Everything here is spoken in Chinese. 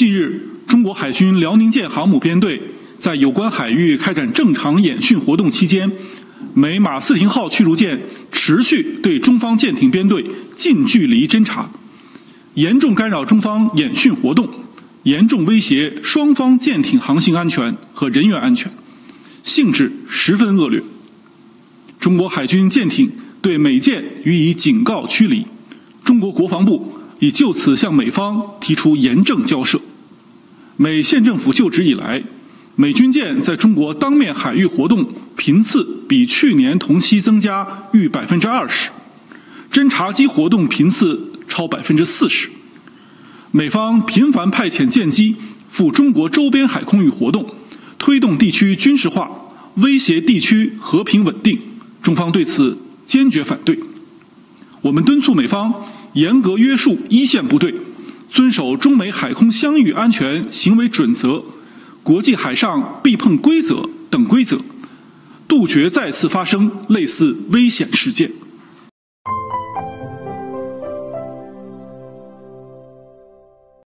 近日，中国海军辽宁舰航母编队在有关海域开展正常演训活动期间，美马斯廷号驱逐舰持续对中方舰艇编队近距离侦察，严重干扰中方演训活动，严重威胁双方舰艇航行安全和人员安全，性质十分恶劣。中国海军舰艇对美舰予以警告驱离，中国国防部已就此向美方提出严正交涉。美县政府就职以来，美军舰在中国当面海域活动频次比去年同期增加逾百分之二十，侦察机活动频次超百分之四十。美方频繁派遣舰机赴中国周边海空域活动，推动地区军事化，威胁地区和平稳定。中方对此坚决反对。我们敦促美方严格约束一线部队，遵守中美海空相遇安全行为准则、国际海上避碰规则等规则，杜绝再次发生类似危险事件。